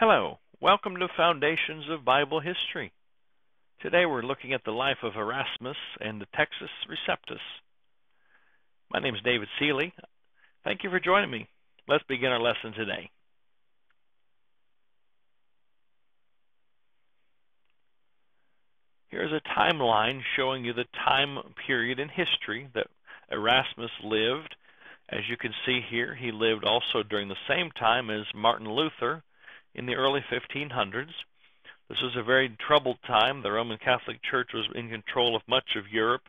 Hello, welcome to Foundations of Bible History. Today we're looking at the life of Erasmus and the Textus Receptus. My name is David Seeley. Thank you for joining me. Let's begin our lesson today. Here's a timeline showing you the time period in history that Erasmus lived. As you can see here, he lived also during the same time as Martin Luther in the early 1500s. This was a very troubled time. The Roman Catholic Church was in control of much of Europe,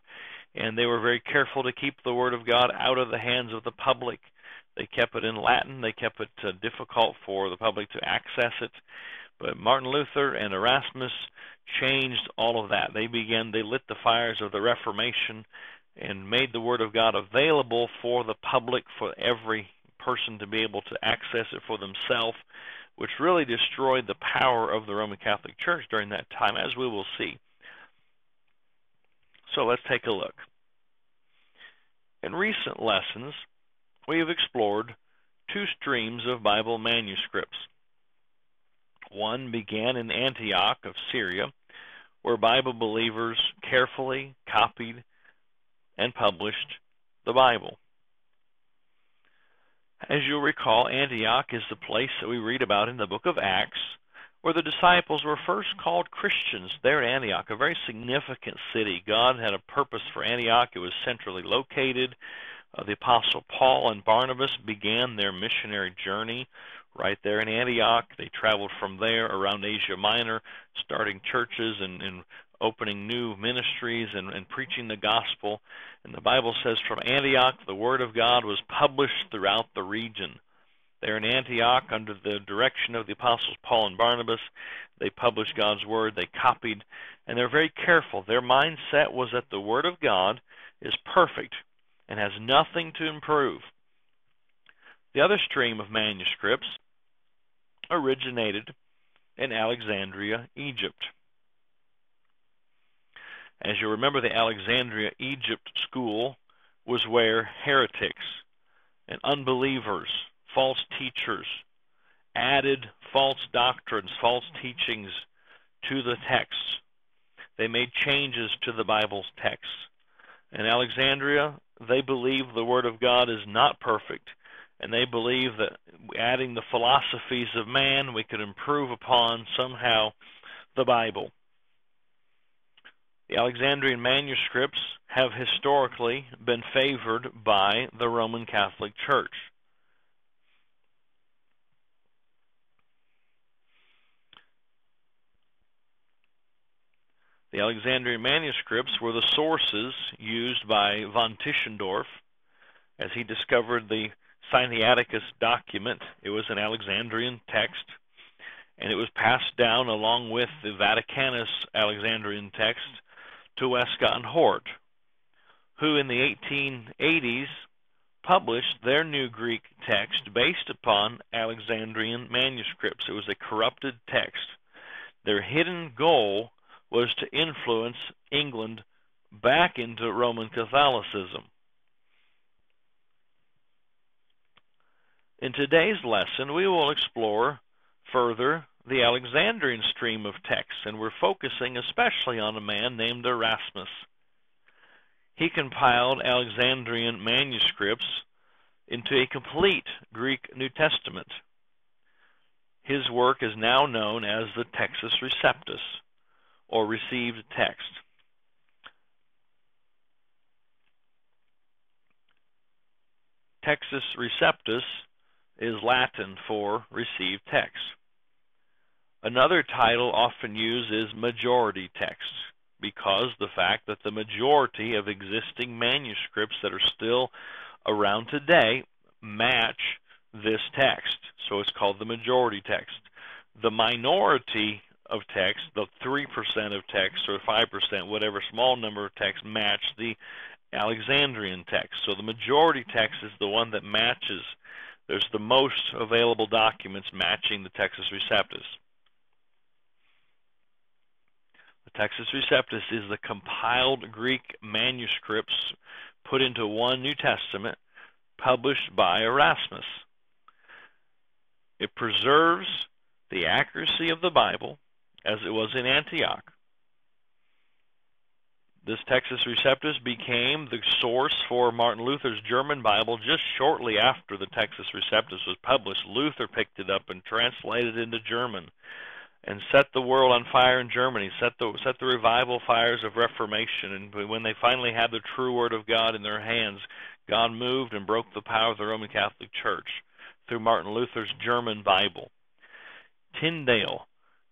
and they were very careful to keep the Word of God out of the hands of the public. They kept it in Latin. They kept it uh, difficult for the public to access it. But Martin Luther and Erasmus changed all of that. They began, they lit the fires of the Reformation and made the Word of God available for the public, for every person to be able to access it for themselves which really destroyed the power of the Roman Catholic Church during that time, as we will see. So let's take a look. In recent lessons, we have explored two streams of Bible manuscripts. One began in Antioch of Syria, where Bible believers carefully copied and published the Bible. As you'll recall, Antioch is the place that we read about in the book of Acts, where the disciples were first called Christians there in Antioch, a very significant city. God had a purpose for Antioch. It was centrally located. Uh, the Apostle Paul and Barnabas began their missionary journey right there in Antioch. They traveled from there around Asia Minor, starting churches and, and opening new ministries and, and preaching the gospel. And the Bible says from Antioch, the word of God was published throughout the region. There in Antioch, under the direction of the apostles Paul and Barnabas, they published God's word, they copied, and they're very careful. Their mindset was that the word of God is perfect and has nothing to improve. The other stream of manuscripts originated in Alexandria, Egypt. As you remember, the Alexandria, Egypt school was where heretics and unbelievers, false teachers, added false doctrines, false teachings to the texts. They made changes to the Bible's texts. In Alexandria, they believe the Word of God is not perfect, and they believe that adding the philosophies of man, we could improve upon somehow the Bible. The Alexandrian manuscripts have historically been favored by the Roman Catholic Church. The Alexandrian manuscripts were the sources used by von Tischendorf as he discovered the Sinaiticus document. It was an Alexandrian text, and it was passed down along with the Vaticanus Alexandrian text to Westcott and Hort, who in the 1880s published their new Greek text based upon Alexandrian manuscripts. It was a corrupted text. Their hidden goal was to influence England back into Roman Catholicism. In today's lesson, we will explore further the Alexandrian stream of texts, and we're focusing especially on a man named Erasmus. He compiled Alexandrian manuscripts into a complete Greek New Testament. His work is now known as the Textus Receptus, or received text. Textus Receptus is Latin for received text. Another title often used is majority text because the fact that the majority of existing manuscripts that are still around today match this text. So it's called the majority text. The minority of text, the 3% of text or 5%, whatever small number of text, match the Alexandrian text. So the majority text is the one that matches. There's the most available documents matching the Textus Receptus. The Textus Receptus is the compiled Greek manuscripts put into one New Testament published by Erasmus. It preserves the accuracy of the Bible as it was in Antioch. This Textus Receptus became the source for Martin Luther's German Bible just shortly after the Textus Receptus was published. Luther picked it up and translated it into German and set the world on fire in Germany, set the set the revival fires of Reformation. And when they finally had the true Word of God in their hands, God moved and broke the power of the Roman Catholic Church through Martin Luther's German Bible. Tyndale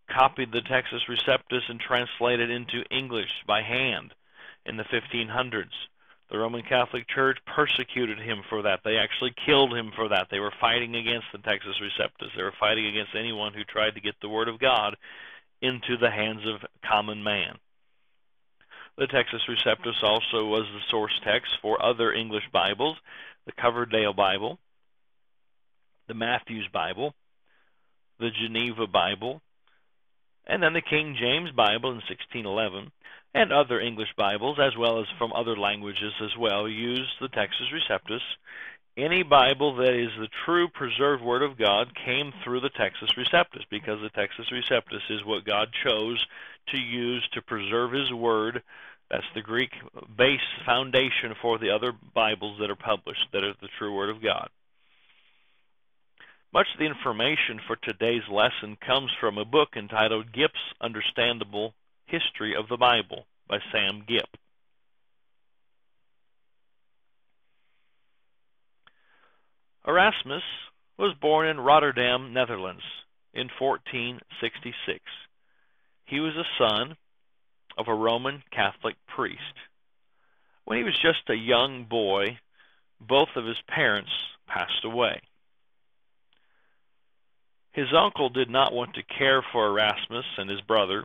copied the Textus Receptus and translated it into English by hand in the 1500s. The Roman Catholic Church persecuted him for that. They actually killed him for that. They were fighting against the Textus Receptus. They were fighting against anyone who tried to get the Word of God into the hands of common man. The Textus Receptus also was the source text for other English Bibles, the Coverdale Bible, the Matthews Bible, the Geneva Bible, and then the King James Bible in 1611 and other English Bibles, as well as from other languages as well, use the Textus Receptus. Any Bible that is the true preserved Word of God came through the Textus Receptus because the Textus Receptus is what God chose to use to preserve His Word. That's the Greek base foundation for the other Bibles that are published that are the true Word of God. Much of the information for today's lesson comes from a book entitled Gipp's Understandable History of the Bible by Sam Gipp. Erasmus was born in Rotterdam, Netherlands in 1466. He was a son of a Roman Catholic priest. When he was just a young boy, both of his parents passed away. His uncle did not want to care for Erasmus and his brother,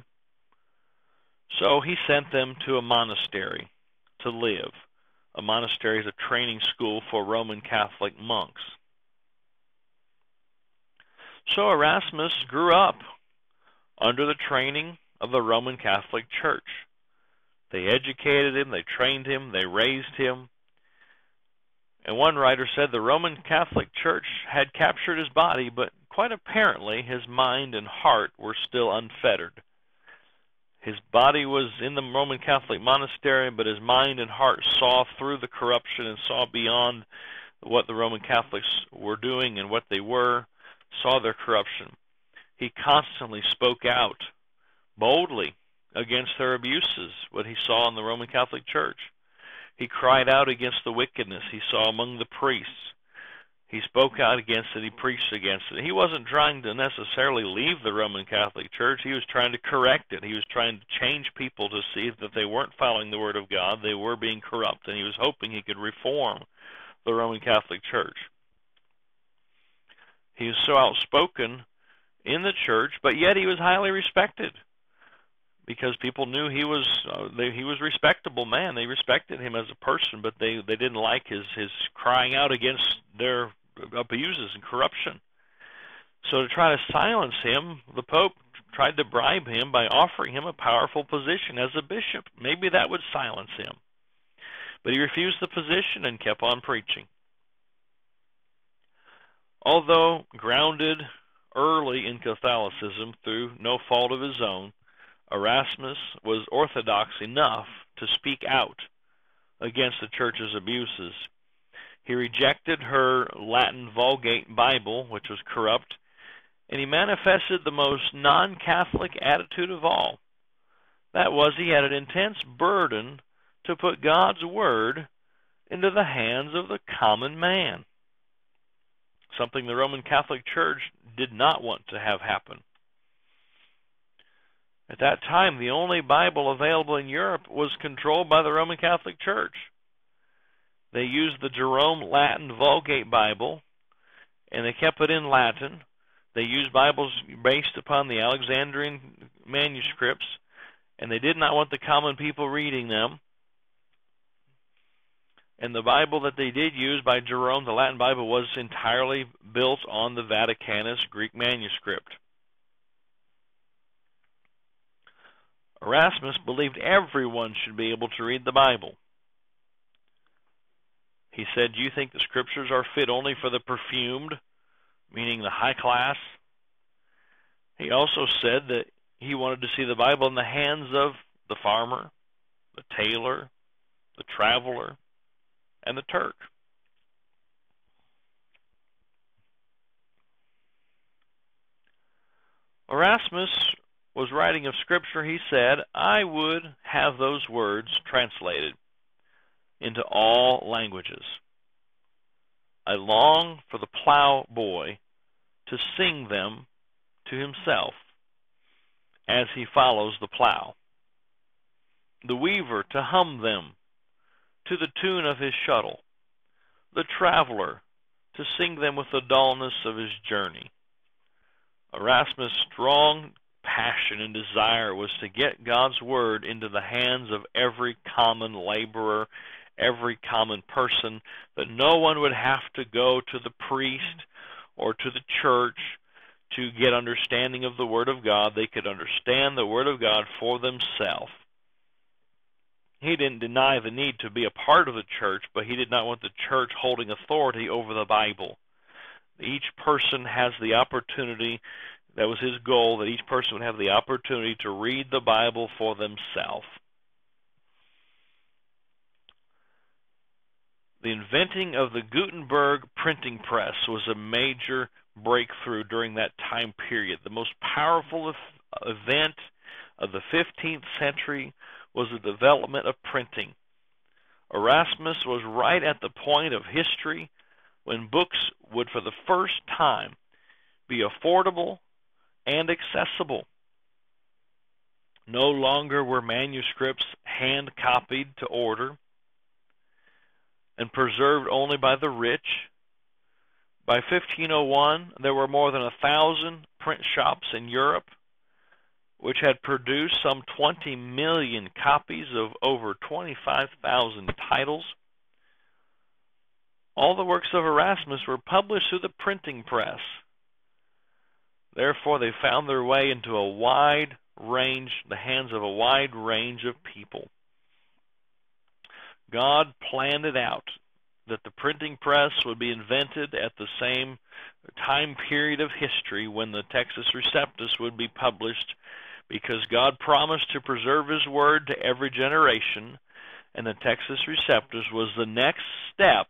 so he sent them to a monastery to live. A monastery is a training school for Roman Catholic monks. So Erasmus grew up under the training of the Roman Catholic Church. They educated him, they trained him, they raised him. And one writer said the Roman Catholic Church had captured his body, but quite apparently his mind and heart were still unfettered. His body was in the Roman Catholic monastery, but his mind and heart saw through the corruption and saw beyond what the Roman Catholics were doing and what they were, saw their corruption. He constantly spoke out boldly against their abuses, what he saw in the Roman Catholic Church. He cried out against the wickedness he saw among the priests. He spoke out against it. He preached against it. He wasn't trying to necessarily leave the Roman Catholic Church. He was trying to correct it. He was trying to change people to see that they weren't following the Word of God. They were being corrupt, and he was hoping he could reform the Roman Catholic Church. He was so outspoken in the church, but yet he was highly respected because people knew he was uh, they, he was respectable man. They respected him as a person, but they they didn't like his his crying out against their abuses and corruption. So to try to silence him, the Pope tried to bribe him by offering him a powerful position as a bishop. Maybe that would silence him. But he refused the position and kept on preaching. Although grounded early in Catholicism through no fault of his own, Erasmus was orthodox enough to speak out against the church's abuses he rejected her Latin Vulgate Bible, which was corrupt, and he manifested the most non Catholic attitude of all. That was, he had an intense burden to put God's Word into the hands of the common man, something the Roman Catholic Church did not want to have happen. At that time, the only Bible available in Europe was controlled by the Roman Catholic Church. They used the Jerome Latin Vulgate Bible, and they kept it in Latin. They used Bibles based upon the Alexandrian manuscripts, and they did not want the common people reading them. And the Bible that they did use by Jerome, the Latin Bible, was entirely built on the Vaticanus Greek manuscript. Erasmus believed everyone should be able to read the Bible. He said, Do you think the scriptures are fit only for the perfumed, meaning the high class? He also said that he wanted to see the Bible in the hands of the farmer, the tailor, the traveler, and the Turk. Erasmus was writing of Scripture, he said, I would have those words translated into all languages. I long for the plow boy to sing them to himself as he follows the plow, the weaver to hum them to the tune of his shuttle, the traveler to sing them with the dullness of his journey. Erasmus' strong passion and desire was to get God's word into the hands of every common laborer, every common person, that no one would have to go to the priest or to the church to get understanding of the Word of God. They could understand the Word of God for themselves. He didn't deny the need to be a part of the church, but he did not want the church holding authority over the Bible. Each person has the opportunity, that was his goal, that each person would have the opportunity to read the Bible for themselves. The inventing of the Gutenberg printing press was a major breakthrough during that time period. The most powerful event of the 15th century was the development of printing. Erasmus was right at the point of history when books would, for the first time, be affordable and accessible. No longer were manuscripts hand copied to order and preserved only by the rich. By 1501, there were more than a thousand print shops in Europe, which had produced some 20 million copies of over 25,000 titles. All the works of Erasmus were published through the printing press. Therefore, they found their way into a wide range, the hands of a wide range of people. God planned it out that the printing press would be invented at the same time period of history when the Textus Receptus would be published because God promised to preserve his word to every generation and the Textus Receptus was the next step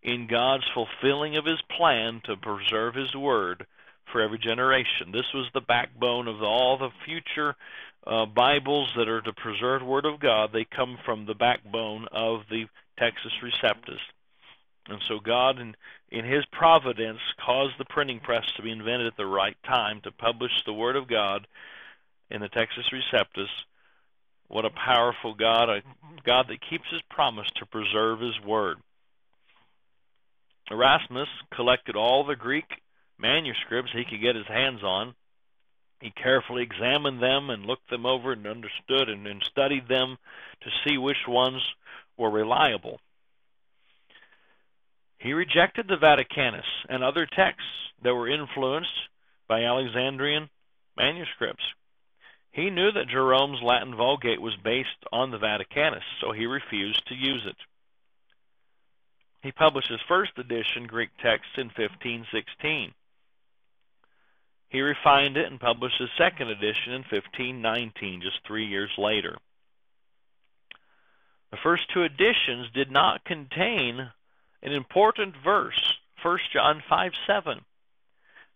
in God's fulfilling of his plan to preserve his word for every generation. This was the backbone of all the future uh, Bibles that are to preserve the preserved Word of God, they come from the backbone of the Textus Receptus. And so God, in, in His providence, caused the printing press to be invented at the right time to publish the Word of God in the Textus Receptus. What a powerful God, a God that keeps His promise to preserve His Word. Erasmus collected all the Greek manuscripts he could get his hands on he carefully examined them and looked them over and understood and, and studied them to see which ones were reliable. He rejected the Vaticanus and other texts that were influenced by Alexandrian manuscripts. He knew that Jerome's Latin Vulgate was based on the Vaticanus, so he refused to use it. He published his first edition Greek text in 1516. He refined it and published his second edition in 1519, just three years later. The first two editions did not contain an important verse, 1 John 5 7.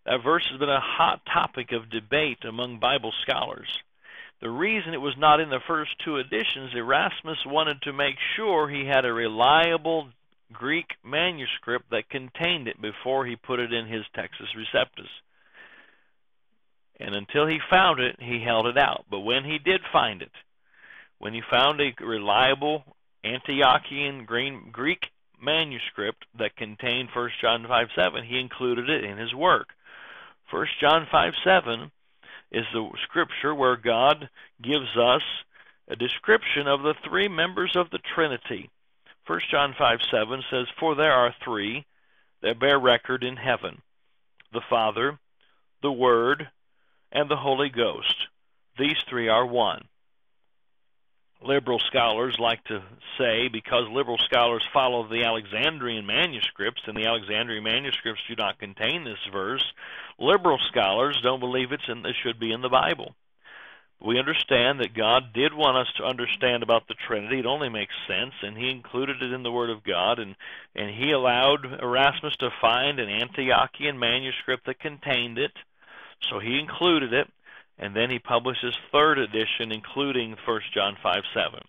That verse has been a hot topic of debate among Bible scholars. The reason it was not in the first two editions, Erasmus wanted to make sure he had a reliable Greek manuscript that contained it before he put it in his Textus Receptus. And until he found it, he held it out. But when he did find it, when he found a reliable Antiochian Greek manuscript that contained 1 John 5 7, he included it in his work. 1 John 5 7 is the scripture where God gives us a description of the three members of the Trinity. 1 John 5 7 says, For there are three that bear record in heaven the Father, the Word, and the Holy Ghost. These three are one. liberal scholars like to say because liberal scholars follow the Alexandrian manuscripts and the Alexandrian manuscripts do not contain this verse, liberal scholars don't believe it's in it should be in the Bible. We understand that God did want us to understand about the Trinity. It only makes sense, and He included it in the Word of God, and, and He allowed Erasmus to find an Antiochian manuscript that contained it, so He included it and then he published his third edition, including 1 John 5 7.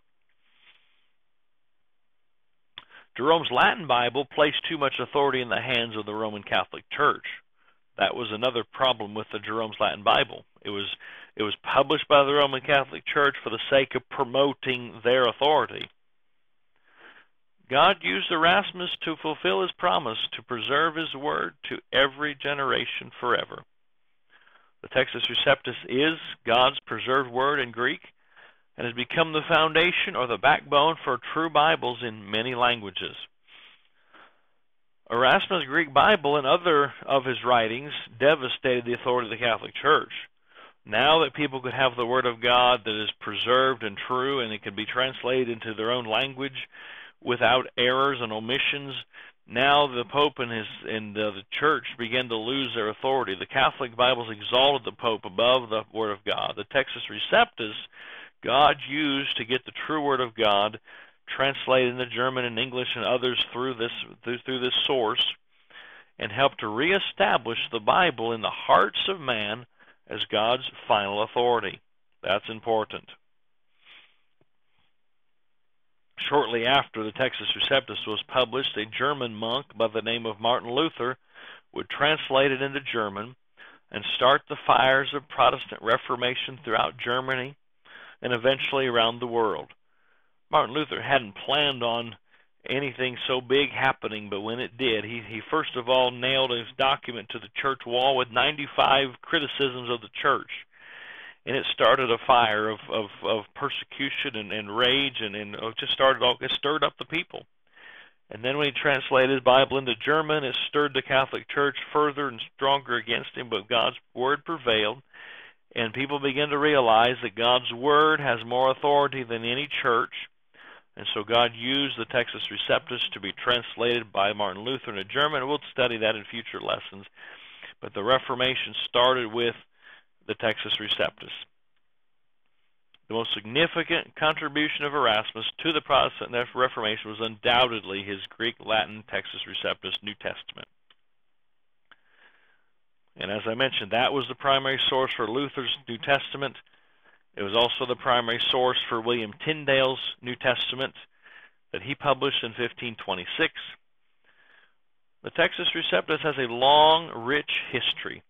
Jerome's Latin Bible placed too much authority in the hands of the Roman Catholic Church. That was another problem with the Jerome's Latin Bible. It was it was published by the Roman Catholic Church for the sake of promoting their authority. God used Erasmus to fulfill his promise to preserve his word to every generation forever. The Textus Receptus is God's preserved word in Greek and has become the foundation or the backbone for true Bibles in many languages. Erasmus' Greek Bible and other of his writings devastated the authority of the Catholic Church. Now that people could have the Word of God that is preserved and true and it can be translated into their own language without errors and omissions, now the Pope and his and uh, the Church began to lose their authority. The Catholic Bibles exalted the Pope above the Word of God. The Textus Receptus, God used to get the true Word of God translated into German and English and others through this through, through this source, and helped to reestablish the Bible in the hearts of man as God's final authority. That's important. Shortly after the Textus Receptus was published, a German monk by the name of Martin Luther would translate it into German and start the fires of Protestant Reformation throughout Germany and eventually around the world. Martin Luther hadn't planned on anything so big happening, but when it did, he, he first of all nailed his document to the church wall with 95 criticisms of the church and it started a fire of of, of persecution and, and rage and and it just started all it stirred up the people. And then when he translated his Bible into German, it stirred the Catholic Church further and stronger against him, but God's word prevailed. And people began to realize that God's word has more authority than any church. And so God used the Textus Receptus to be translated by Martin Luther into German. We'll study that in future lessons. But the Reformation started with the Textus Receptus. The most significant contribution of Erasmus to the Protestant Reformation was undoubtedly his Greek Latin Textus Receptus New Testament. And as I mentioned, that was the primary source for Luther's New Testament. It was also the primary source for William Tyndale's New Testament that he published in 1526. The Textus Receptus has a long, rich history.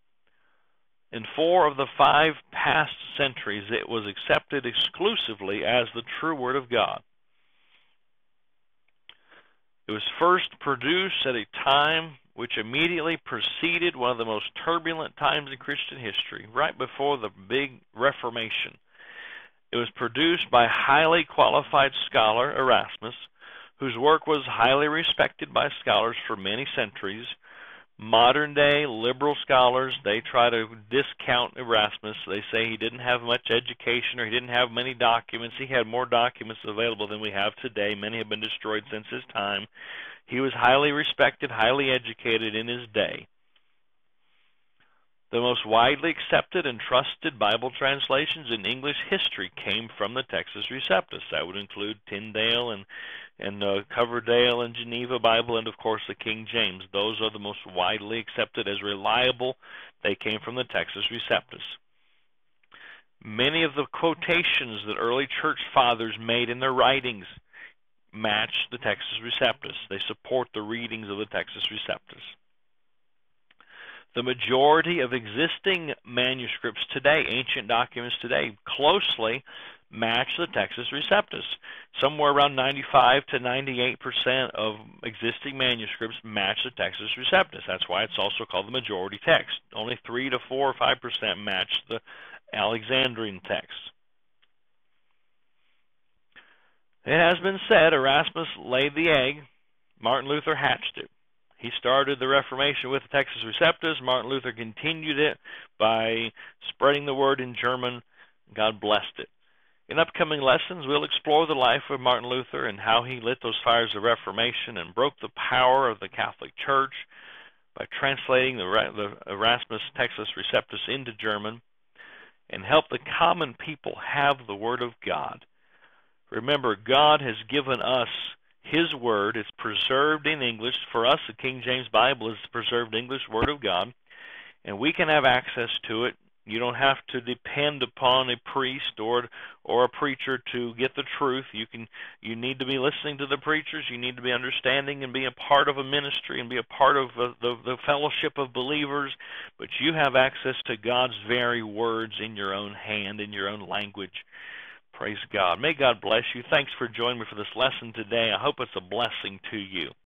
In four of the five past centuries, it was accepted exclusively as the true Word of God. It was first produced at a time which immediately preceded one of the most turbulent times in Christian history, right before the big Reformation. It was produced by highly qualified scholar Erasmus, whose work was highly respected by scholars for many centuries modern day liberal scholars they try to discount Erasmus. They say he didn't have much education or he didn't have many documents. He had more documents available than we have today. Many have been destroyed since his time. He was highly respected, highly educated in his day. The most widely accepted and trusted Bible translations in English history came from the Textus Receptus. That would include Tyndale and and the Coverdale and Geneva Bible, and of course the King James. Those are the most widely accepted as reliable. They came from the Textus Receptus. Many of the quotations that early church fathers made in their writings match the Textus Receptus. They support the readings of the Textus Receptus. The majority of existing manuscripts today, ancient documents today, closely match the Textus Receptus. Somewhere around 95 to 98 percent of existing manuscripts match the Textus Receptus. That's why it's also called the majority text. Only 3 to 4 or 5 percent match the Alexandrian text. It has been said Erasmus laid the egg, Martin Luther hatched it. He started the Reformation with the Textus Receptus. Martin Luther continued it by spreading the word in German. God blessed it. In upcoming lessons, we'll explore the life of Martin Luther and how he lit those fires of Reformation and broke the power of the Catholic Church by translating the, Erasmus Textus Receptus into German and help the common people have the Word of God. Remember, God has given us His Word. It's preserved in English. For us, the King James Bible is the preserved English Word of God, and we can have access to it you don't have to depend upon a priest or or a preacher to get the truth. You can you need to be listening to the preachers. You need to be understanding and be a part of a ministry and be a part of the, the, the fellowship of believers. But you have access to God's very words in your own hand, in your own language. Praise God. May God bless you. Thanks for joining me for this lesson today. I hope it's a blessing to you.